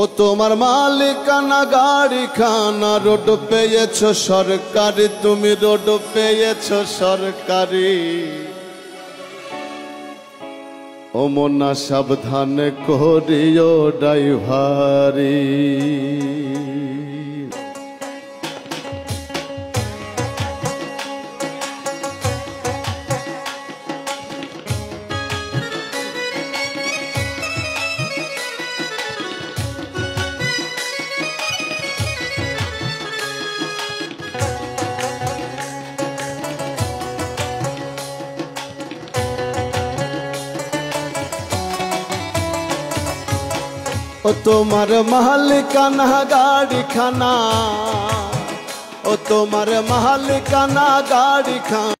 ও তোমার মালিকানা গাড়ি খানা রোড পেয়েছ সরকারি, তুমি রোড পেয়েছ সরকারি। ও মনা, সাবধানে করিও ড্রাইভারি। ও তোমার মালিকানা গাড়ি খানা ও তোমার মালিকানা গাড়ি খানা